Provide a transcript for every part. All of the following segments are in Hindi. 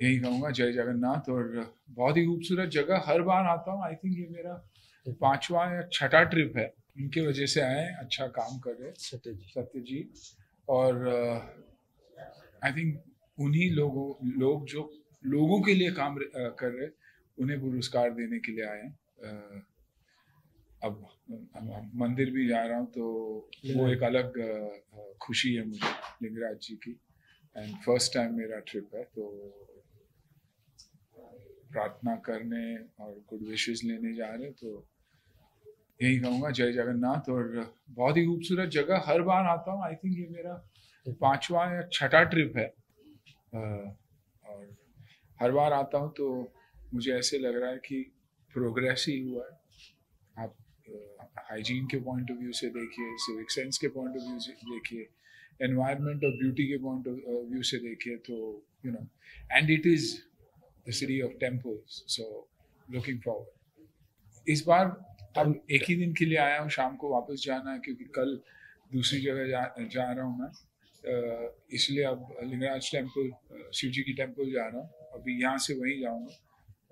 यही कहूँगा जय जगन्नाथ। और बहुत ही खूबसूरत जगह हर बार आता हूँ। आई थिंक ये मेरा पांचवा या छठा ट्रिप है। इनके वजह से आए अच्छा काम कर रहे सत्य जी सत्य जी और आई थिंक उन्हीं लोगों लोग जो लोगों के लिए काम uh, कर रहे उन्हें पुरस्कार देने के लिए आए हैं। Uh, अब मंदिर भी जा रहा हूँ तो वो एक अलग uh, खुशी है मुझे लिंगराज जी की। एंड फ़र्स्ट टाइम मेरा ट्रिप है तो प्रार्थना करने और गुड विशेस लेने जा रहे तो यही कहूँगा, जय जगन्नाथ। और बहुत ही खूबसूरत जगह, हर बार आता हूँ। आई थिंक ये मेरा पांचवा या छठा ट्रिप है। और हर बार आता हूँ तो मुझे ऐसे लग रहा है कि प्रोग्रेस ही हुआ है। आप हाइजीन के पॉइंट ऑफ़ व्यू से देखिए सिविक सेंस के पॉइंट ऑफ़ व्यू से देखिए एनवायरनमेंट और ब्यूटी के पॉइंट ऑफ़ व्यू से देखिए तो you know and it is the city of temples so looking forward इस बार अब एक ही दिन के लिए आया हूँ, शाम को वापस जाना है, क्योंकि कल दूसरी जगह जा जा रहा हूँ मैं। इसलिए अब लिंगराज टेंपल शिव जी की टेंपल जा रहा हूँ। अभी यहाँ से वहीं जाऊँगा।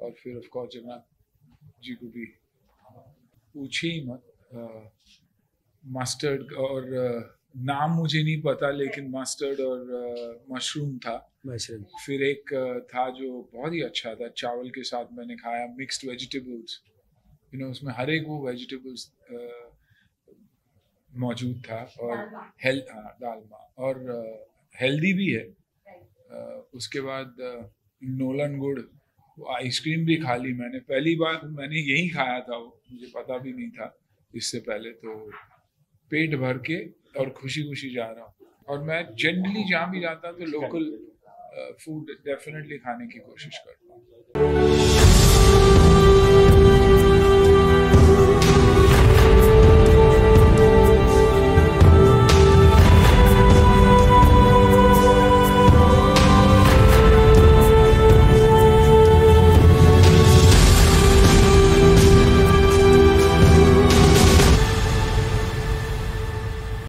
और फिर ऑफ़ कोर्स जगन्नाथ जी को भी पूछिए ही मत। मस्टर्ड और नाम मुझे नहीं पता लेकिन मस्टर्ड और मशरूम था। मशरूम फिर एक था जो बहुत ही अच्छा था चावल के साथ मैंने खाया मिक्स्ड वेजिटेबल्स यू नो उसमें हर एक वो वेजिटेबल्स मौजूद था और हेल हाँ दालमा और हेल्दी भी है। उसके बाद नोलन गुड़ वो आइसक्रीम भी खा ली मैंने। पहली बार मैंने यही खाया था वो मुझे पता भी नहीं था इससे पहले तो पेट भर के और खुशी खुशी जा रहा हूँ। और मैं जनरली जहाँ भी जाता हूँ तो लोकल फ़ूड डेफिनेटली खाने की कोशिश करता हूँ।